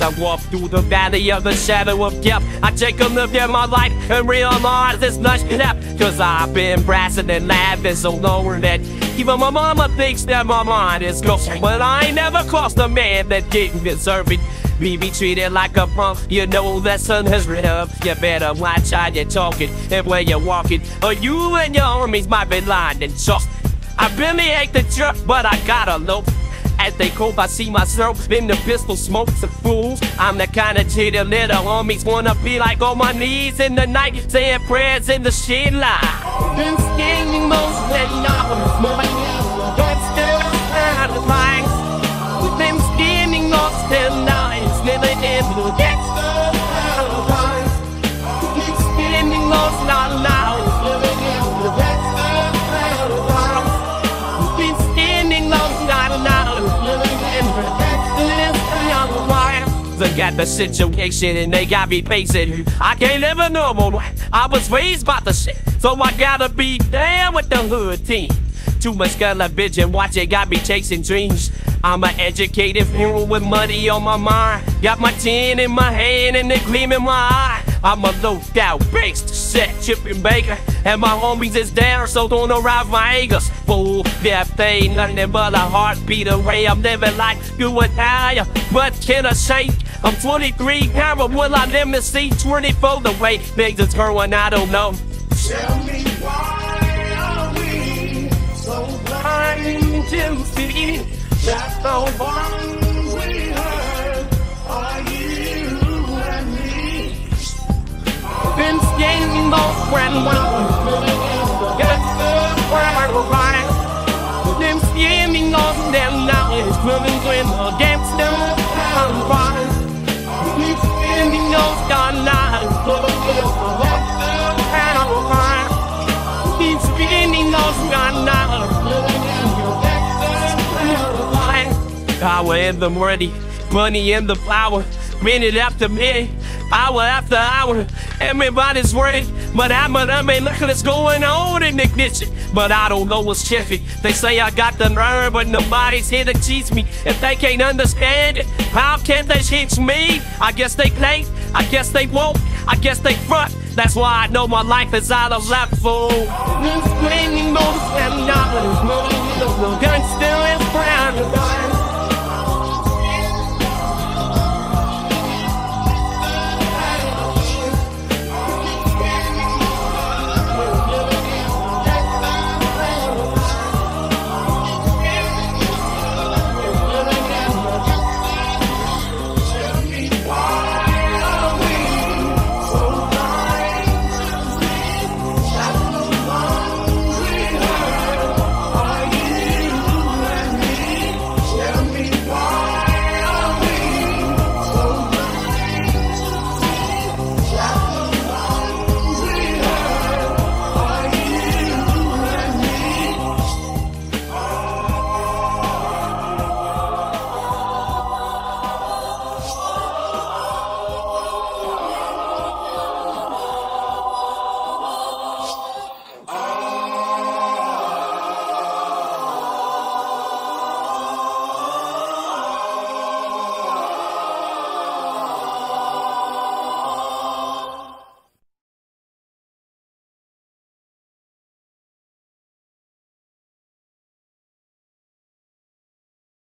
As I walk through the valley of the shadow of death, I take a look at my life and realize it's not left. Cause I've been brassing and laughing so long that even my mama thinks that my mind is ghost. But I ain't never crossed a man that didn't deserve it. Me be treated like a punk, you know that son has up. You better watch how you're talking and where you're walking, or you and your homies might be lying and chalk. I really hate the jerk, but I gotta low. As they cope, I see myself in the pistol smokes of fools. I'm the kind of the little homies wanna be like on my knees in the night, saying prayers in the shit line. Been scheming most and not Don't still out of lines. Look at the situation and they got me facing. I can't live a normal life. I was raised by the shit, so I gotta be down with the hood team. Too much television watching got me chasing dreams. I'm an educated hero with money on my mind. Got my tin in my hand and the gleam in my eye. I'm a low out based set chipping baker. And my homies is down, so don't arrive my angers. Fool, death ain't nothing but a heartbeat away. I'm living like you and I. But can I say? I'm 23, how will I live to see 24 the way things is going? I don't know. Tell me why are we so blind to see that the ones we hurt are you and me? Been skating those brand new Get the fire right. Them scheming on them now is moving when against them. Power in the money, money in the power. Minute after minute, hour after hour. Everybody's worried, but I'm gonna be looking what's going on in the ignition. But I don't know what's cheffy. They say I got the nerve, but nobody's here to teach me. If they can't understand it, how can they teach me? I guess they can't, I guess they won't, I guess they front. That's why I know my life is out of left fool. Screaming most and dollars, moving the gun still is brown.